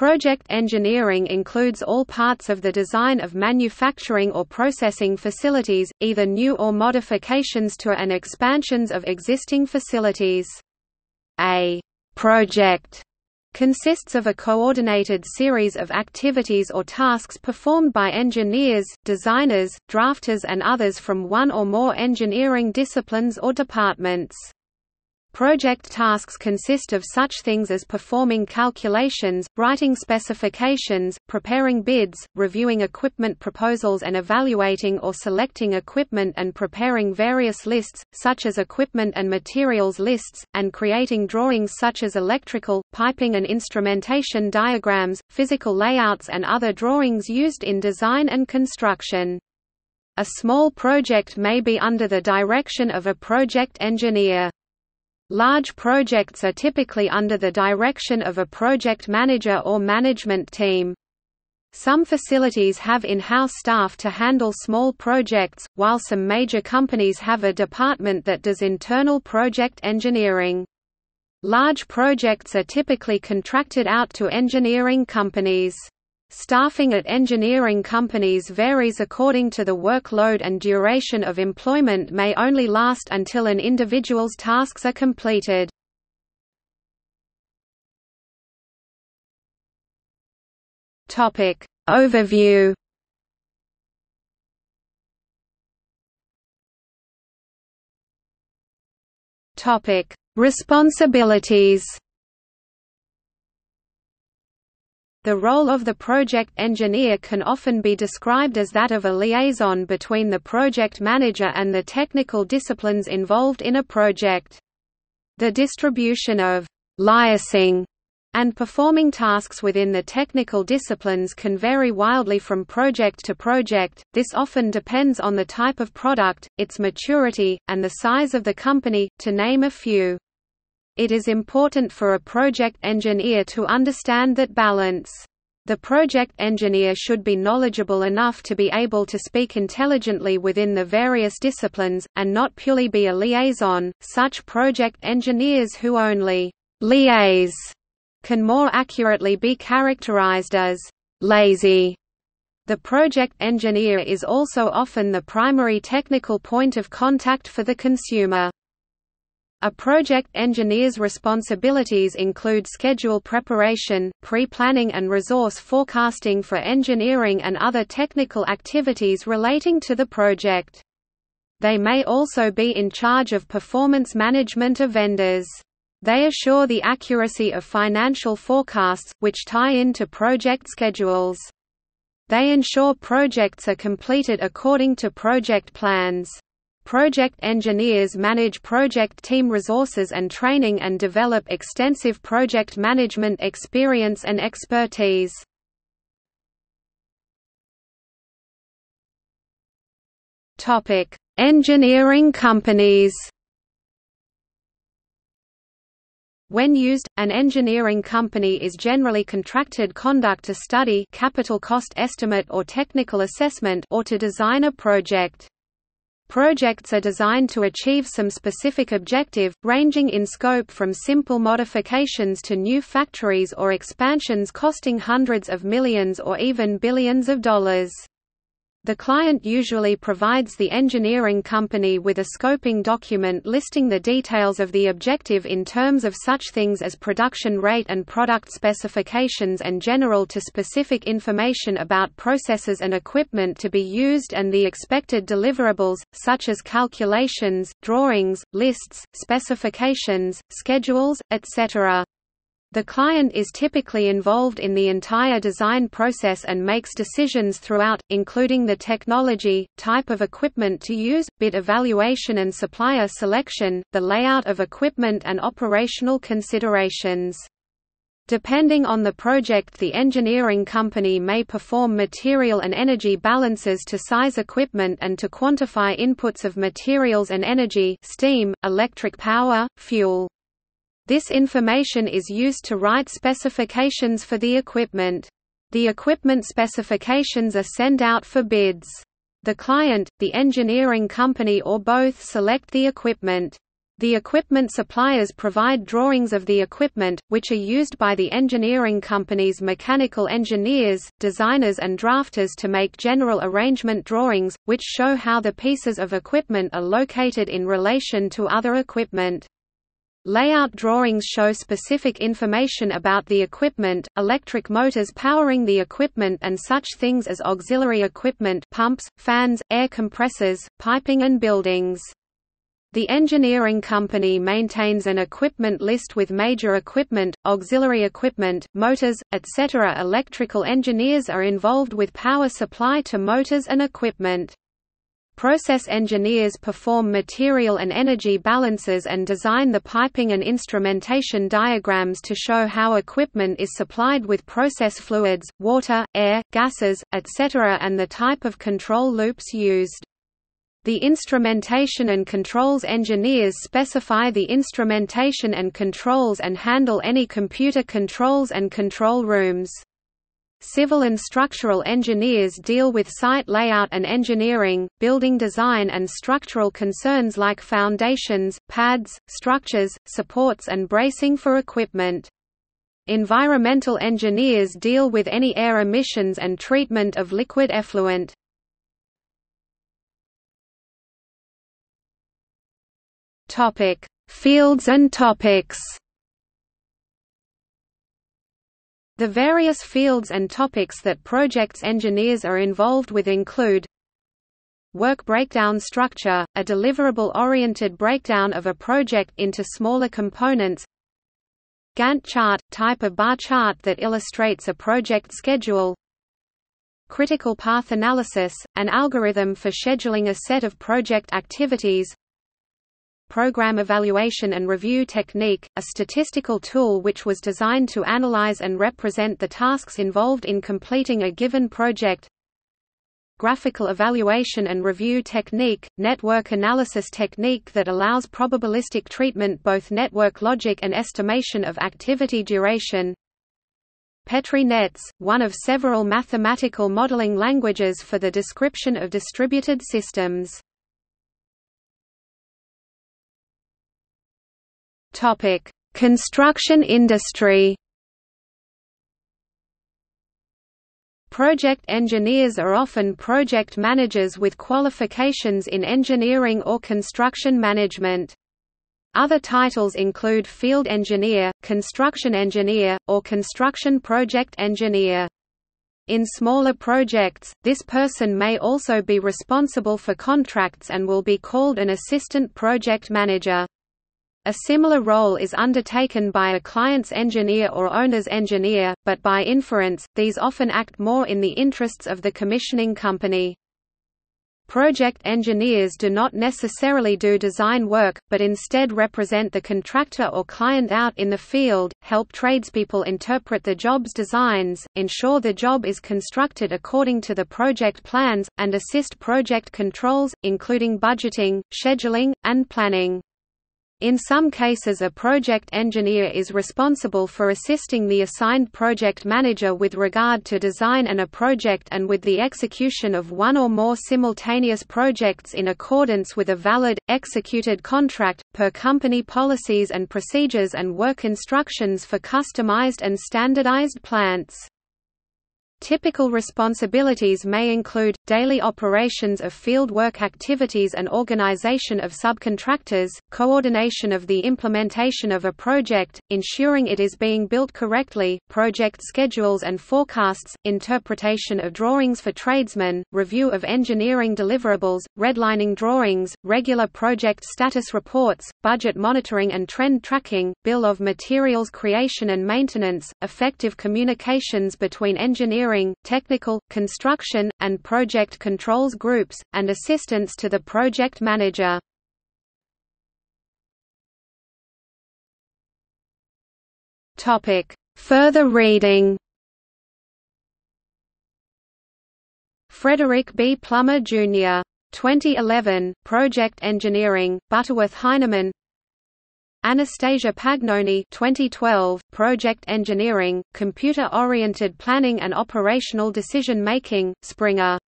Project engineering includes all parts of the design of manufacturing or processing facilities, either new or modifications to and expansions of existing facilities. A project consists of a coordinated series of activities or tasks performed by engineers, designers, drafters and others from one or more engineering disciplines or departments. Project tasks consist of such things as performing calculations, writing specifications, preparing bids, reviewing equipment proposals and evaluating or selecting equipment and preparing various lists, such as equipment and materials lists, and creating drawings such as electrical, piping and instrumentation diagrams, physical layouts and other drawings used in design and construction. A small project may be under the direction of a project engineer. Large projects are typically under the direction of a project manager or management team. Some facilities have in-house staff to handle small projects, while some major companies have a department that does internal project engineering. Large projects are typically contracted out to engineering companies. Staffing at engineering companies varies according to the workload and duration of employment may only last until an individual's tasks are completed. Topic Overview Topic Responsibilities The role of the project engineer can often be described as that of a liaison between the project manager and the technical disciplines involved in a project. The distribution of liaising and performing tasks within the technical disciplines can vary wildly from project to project, this often depends on the type of product, its maturity, and the size of the company, to name a few. It is important for a project engineer to understand that balance. The project engineer should be knowledgeable enough to be able to speak intelligently within the various disciplines, and not purely be a liaison. Such project engineers who only liaise can more accurately be characterized as lazy. The project engineer is also often the primary technical point of contact for the consumer. A project engineer's responsibilities include schedule preparation, pre-planning and resource forecasting for engineering and other technical activities relating to the project. They may also be in charge of performance management of vendors. They assure the accuracy of financial forecasts, which tie into project schedules. They ensure projects are completed according to project plans. Project engineers manage project team resources and training and develop extensive project management experience and expertise. Topic: Engineering companies. When used, an engineering company is generally contracted conduct a study capital cost estimate or technical assessment or to design a project. Projects are designed to achieve some specific objective, ranging in scope from simple modifications to new factories or expansions costing hundreds of millions or even billions of dollars. The client usually provides the engineering company with a scoping document listing the details of the objective in terms of such things as production rate and product specifications and general to specific information about processes and equipment to be used and the expected deliverables, such as calculations, drawings, lists, specifications, schedules, etc. The client is typically involved in the entire design process and makes decisions throughout, including the technology, type of equipment to use, bid evaluation and supplier selection, the layout of equipment and operational considerations. Depending on the project the engineering company may perform material and energy balances to size equipment and to quantify inputs of materials and energy steam, electric power, fuel. This information is used to write specifications for the equipment. The equipment specifications are sent out for bids. The client, the engineering company or both select the equipment. The equipment suppliers provide drawings of the equipment, which are used by the engineering company's mechanical engineers, designers and drafters to make general arrangement drawings, which show how the pieces of equipment are located in relation to other equipment. Layout drawings show specific information about the equipment, electric motors powering the equipment and such things as auxiliary equipment pumps, fans, air compressors, piping and buildings. The engineering company maintains an equipment list with major equipment, auxiliary equipment, motors, etc. Electrical engineers are involved with power supply to motors and equipment. Process engineers perform material and energy balances and design the piping and instrumentation diagrams to show how equipment is supplied with process fluids, water, air, gases, etc. and the type of control loops used. The instrumentation and controls engineers specify the instrumentation and controls and handle any computer controls and control rooms. Civil and structural engineers deal with site layout and engineering, building design and structural concerns like foundations, pads, structures, supports and bracing for equipment. Environmental engineers deal with any air emissions and treatment of liquid effluent. Fields and topics. The various fields and topics that projects engineers are involved with include Work breakdown structure, a deliverable-oriented breakdown of a project into smaller components Gantt chart, type of bar chart that illustrates a project schedule Critical path analysis, an algorithm for scheduling a set of project activities Program Evaluation and Review Technique, a statistical tool which was designed to analyze and represent the tasks involved in completing a given project. Graphical Evaluation and Review Technique, network analysis technique that allows probabilistic treatment both network logic and estimation of activity duration. Petri nets, one of several mathematical modeling languages for the description of distributed systems Topic: Construction industry. Project engineers are often project managers with qualifications in engineering or construction management. Other titles include field engineer, construction engineer, or construction project engineer. In smaller projects, this person may also be responsible for contracts and will be called an assistant project manager. A similar role is undertaken by a client's engineer or owner's engineer, but by inference, these often act more in the interests of the commissioning company. Project engineers do not necessarily do design work, but instead represent the contractor or client out in the field, help tradespeople interpret the job's designs, ensure the job is constructed according to the project plans, and assist project controls, including budgeting, scheduling, and planning. In some cases a project engineer is responsible for assisting the assigned project manager with regard to design and a project and with the execution of one or more simultaneous projects in accordance with a valid, executed contract, per company policies and procedures and work instructions for customized and standardized plants. Typical responsibilities may include, daily operations of field work activities and organization of subcontractors, coordination of the implementation of a project, ensuring it is being built correctly, project schedules and forecasts, interpretation of drawings for tradesmen, review of engineering deliverables, redlining drawings, regular project status reports, budget monitoring and trend tracking, bill of materials creation and maintenance, effective communications between engineering engineering, technical, construction, and project controls groups, and assistance to the project manager. Further reading Frederick B. Plummer, Jr. 2011, Project Engineering, Butterworth Heinemann Anastasia Pagnoni 2012, Project Engineering, Computer-Oriented Planning and Operational Decision-Making, Springer